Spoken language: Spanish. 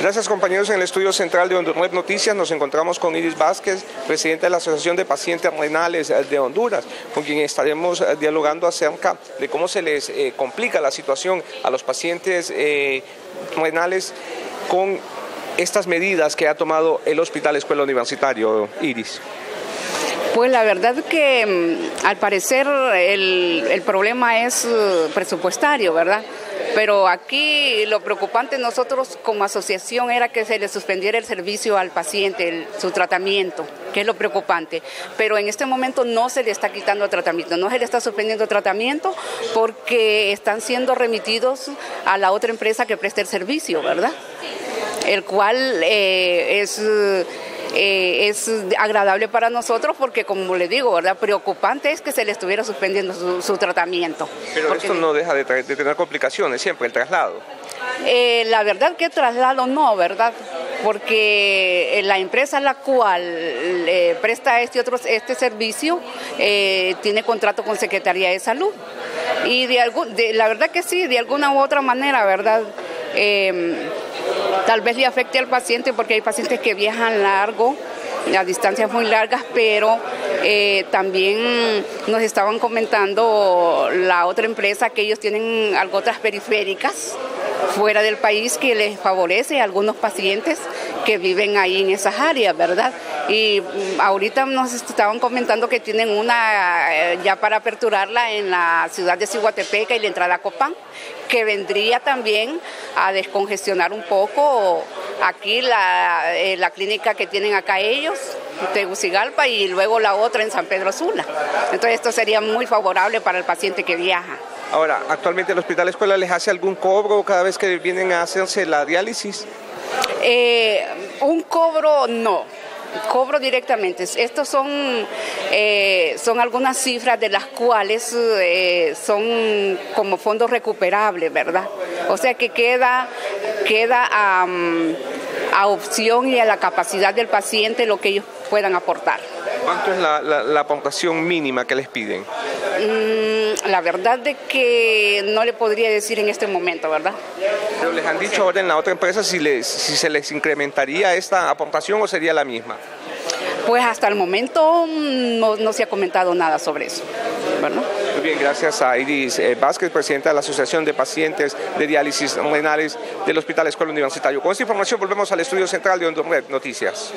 Gracias compañeros en el estudio central de Honduras Noticias. Nos encontramos con Iris Vázquez, presidenta de la Asociación de Pacientes Renales de Honduras, con quien estaremos eh, dialogando acerca de cómo se les eh, complica la situación a los pacientes eh, renales con estas medidas que ha tomado el Hospital Escuela Universitario. Iris. Pues la verdad que mm, al parecer el, el problema es presupuestario, ¿verdad? Pero aquí lo preocupante nosotros como asociación era que se le suspendiera el servicio al paciente, su tratamiento, que es lo preocupante. Pero en este momento no se le está quitando tratamiento, no se le está suspendiendo tratamiento porque están siendo remitidos a la otra empresa que presta el servicio, ¿verdad? El cual eh, es eh, es agradable para nosotros porque, como le digo, ¿verdad? preocupante es que se le estuviera suspendiendo su, tratamiento. Pero esto no deja de, tener complicaciones siempre, el traslado. Eh, la verdad que el traslado no, ¿verdad? Porque eh, la empresa a la cual presta este, otro, este servicio tiene contrato con Secretaría de Salud. Y de, algún, de, la verdad que sí, de alguna u otra manera, ¿verdad? Tal vez le afecte al paciente porque hay pacientes que viajan largo, a distancias muy largas, pero eh, también nos estaban comentando la otra empresa que ellos tienen algo otras periféricas fuera del país que les favorece a algunos pacientes que viven ahí en esas áreas, ¿verdad? Y mm, ahorita nos estaban comentando que tienen una eh, ya para aperturarla en la ciudad de Ciguatepeca y la entrada a Copán, que vendría también a descongestionar un poco aquí la, eh, la clínica que tienen acá ellos, Tegucigalpa, y luego la otra en San Pedro Sula. Entonces esto sería muy favorable para el paciente que viaja. Ahora, ¿actualmente el Hospital Escuela les hace algún cobro cada vez que vienen a hacerse la diálisis? Eh, un cobro no cobro directamente. Estos son, eh, son algunas cifras de las cuales eh, son como fondos recuperables, ¿verdad? O sea que queda, queda a opción y a la capacidad del paciente lo que ellos puedan aportar. ¿Cuánto es la, la, aportación mínima que les piden? Mm, la verdad de que no le podría decir en este momento, ¿verdad? Pero les han dicho ahora en la otra empresa si, les, si se les incrementaría esta aportación o sería la misma. Pues hasta el momento no, no se ha comentado nada sobre eso. ¿verdad? Muy bien, gracias a Iris eh, Vázquez, presidenta de la Asociación de Pacientes de Diálisis Renales del Hospital Escuela Universitario. Con esta información volvemos al estudio central de Honduras Noticias.